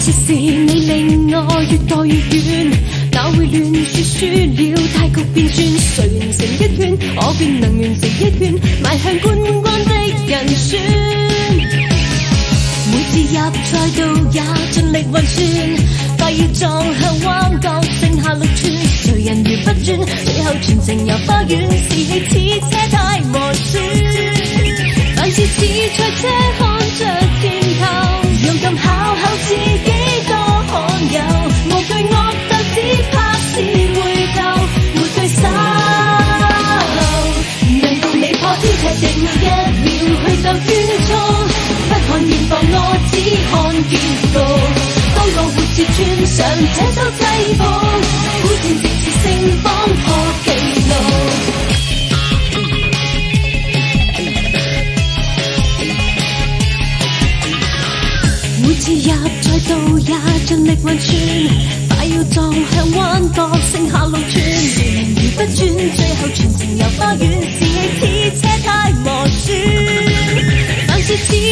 次是你令我越待越远，哪会乱说输了大局变转？谁完成一圈，我便能完成一圈，迈向冠军的人选。每次入赛道也尽力运算，快要撞向弯角，剩下六寸，谁人如不转？最后全程游花园，士气似车太磨损。凡事似赛车，看着前每一秒去鬥圈中，不看現況，我只看結局。當我活接穿上這首制服，苦戰直至勝方破紀錄。每次入賽道也盡力運算，快要撞向彎角，剩下六寸，仍如不轉，最後全程遊花園，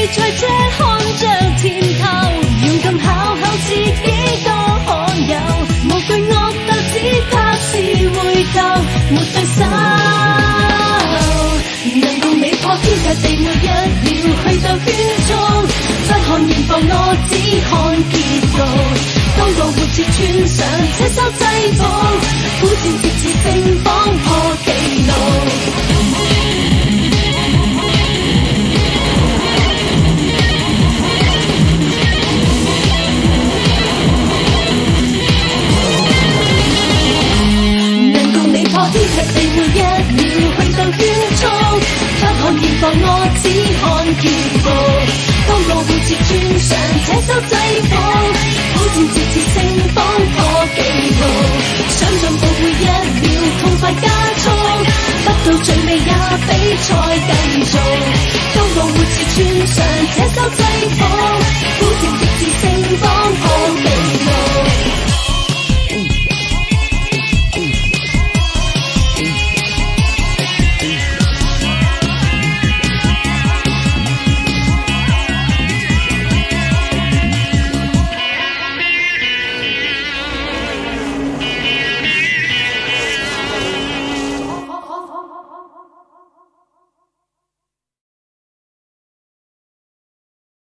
事似賽車，看着前頭，勇敢考考自己多罕有，無懼惡鬥，只怕是回頭沒對手。能共你破天隔地，每一秒去鬥圈中，不看現況，我只看結局。當我活接穿上這身制服，苦戰直至勝天决地每一秒去到端束不看热方我只看结果当我每次穿上这身制装好似自自性方破纪录想进步每一秒痛快加速不到最尾也比赛继续当我每次穿上这身制装好似极自性 oh, oh.